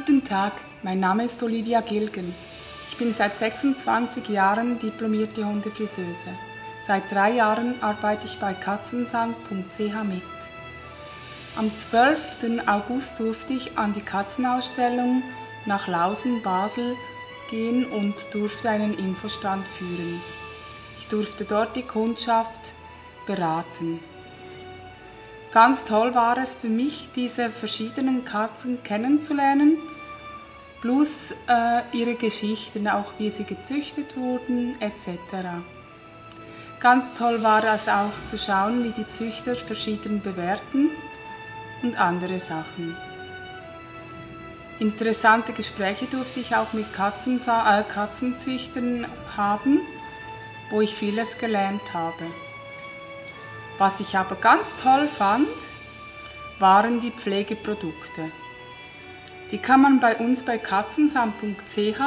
Guten Tag, mein Name ist Olivia Gilgen. Ich bin seit 26 Jahren diplomierte Hundefriseuse. Seit drei Jahren arbeite ich bei katzensand.ch mit. Am 12. August durfte ich an die Katzenausstellung nach Lausen, Basel gehen und durfte einen Infostand führen. Ich durfte dort die Kundschaft beraten. Ganz toll war es für mich, diese verschiedenen Katzen kennenzulernen, plus äh, ihre Geschichten, auch wie sie gezüchtet wurden etc. Ganz toll war es auch zu schauen, wie die Züchter verschieden bewerten und andere Sachen. Interessante Gespräche durfte ich auch mit Katzensa äh, Katzenzüchtern haben, wo ich vieles gelernt habe. Was ich aber ganz toll fand, waren die Pflegeprodukte. Die kann man bei uns bei katzensam.ch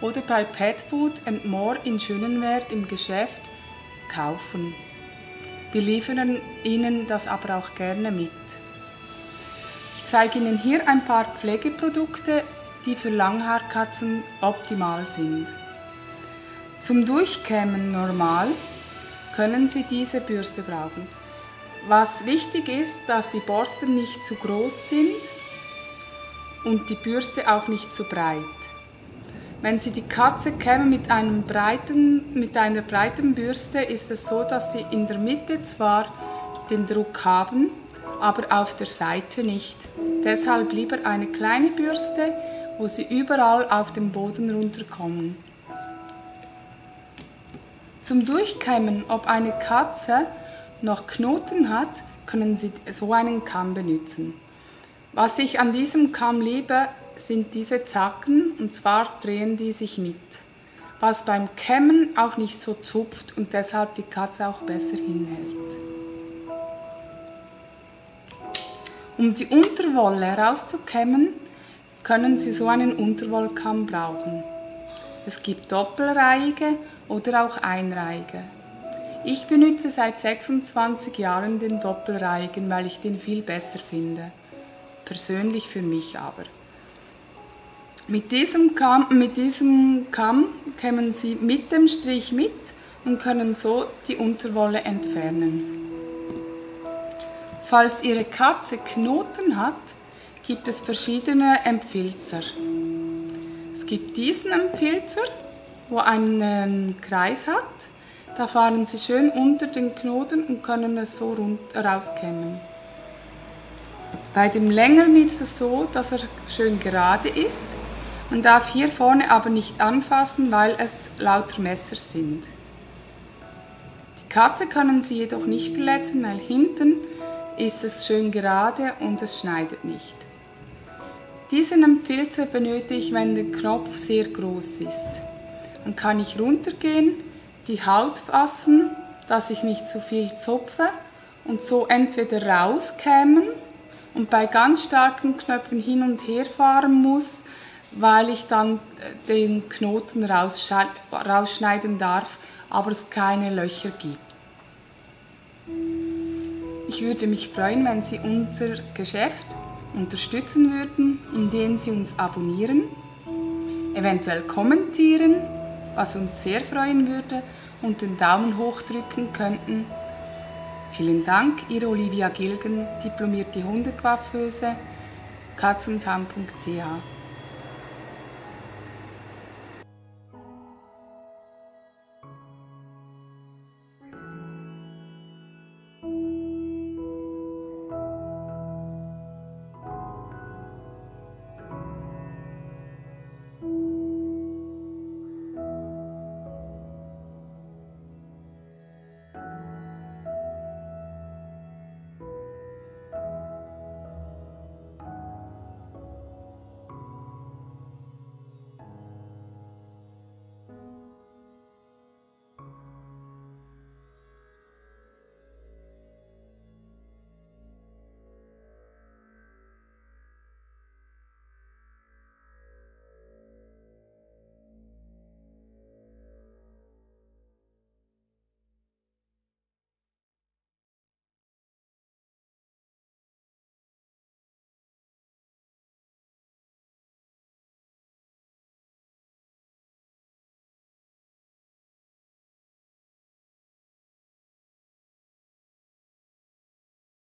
oder bei Petfood and More in Schönenwert im Geschäft kaufen. Wir liefern Ihnen das aber auch gerne mit. Ich zeige Ihnen hier ein paar Pflegeprodukte, die für Langhaarkatzen optimal sind. Zum Durchkämmen normal können Sie diese Bürste brauchen. Was wichtig ist, dass die Borsten nicht zu groß sind und die Bürste auch nicht zu breit. Wenn Sie die Katze kämen mit, einem breiten, mit einer breiten Bürste, ist es so, dass Sie in der Mitte zwar den Druck haben, aber auf der Seite nicht. Deshalb lieber eine kleine Bürste, wo Sie überall auf den Boden runterkommen. Zum Durchkämmen, ob eine Katze noch Knoten hat, können Sie so einen Kamm benutzen. Was ich an diesem Kamm liebe, sind diese Zacken und zwar drehen die sich mit. Was beim Kämmen auch nicht so zupft und deshalb die Katze auch besser hinhält. Um die Unterwolle herauszukämmen, können Sie so einen Unterwollkamm brauchen. Es gibt doppelreihige oder auch einreihige. Ich benutze seit 26 Jahren den doppelreihigen, weil ich den viel besser finde. Persönlich für mich aber. Mit diesem Kamm, mit diesem Kamm kämen Sie mit dem Strich mit und können so die Unterwolle entfernen. Falls Ihre Katze Knoten hat, gibt es verschiedene Empfilzer. Es gibt diesen Empfilzer, wo einen Kreis hat. Da fahren Sie schön unter den Knoten und können es so rauskämmen. Bei dem längeren ist es so, dass er schön gerade ist. Man darf hier vorne aber nicht anfassen, weil es lauter Messer sind. Die Katze können Sie jedoch nicht verletzen, weil hinten ist es schön gerade und es schneidet nicht. Diesen Empfilzer benötige ich, wenn der Knopf sehr groß ist. Dann kann ich runtergehen, die Haut fassen, dass ich nicht zu viel zupfe und so entweder rauskämen und bei ganz starken Knöpfen hin und her fahren muss, weil ich dann äh, den Knoten rausschneiden darf, aber es keine Löcher gibt. Ich würde mich freuen, wenn Sie unser Geschäft unterstützen würden, indem Sie uns abonnieren, eventuell kommentieren, was uns sehr freuen würde, und den Daumen hoch drücken könnten. Vielen Dank, Ihre Olivia Gilgen, diplomierte Hundecoiffeuse, katzenzaun.ch.